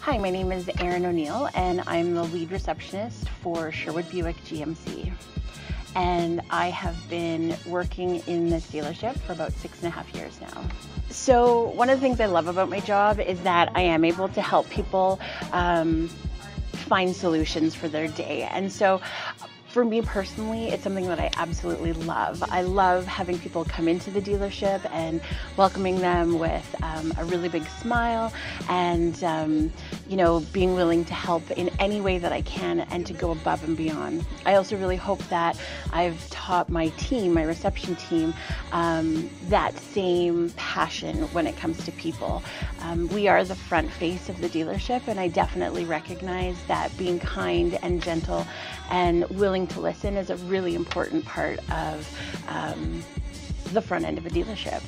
Hi, my name is Erin O'Neill, and I'm the lead receptionist for Sherwood Buick GMC. And I have been working in this dealership for about six and a half years now. So, one of the things I love about my job is that I am able to help people um, find solutions for their day. And so, for me personally, it's something that I absolutely love. I love having people come into the dealership and welcoming them with um, a really big smile and, um, you know, being willing to help in any way that I can and to go above and beyond. I also really hope that I've taught my team, my reception team, um, that same passion when it comes to people. Um, we are the front face of the dealership, and I definitely recognize that being kind and gentle and willing to listen is a really important part of um, the front end of a dealership.